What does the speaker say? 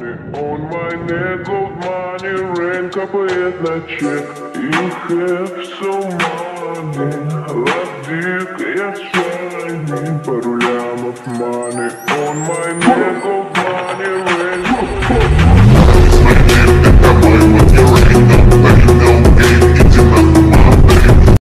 On my neck gold money, rain капает на чек. You have some money, like дикая shiny Пару лямов money On my neck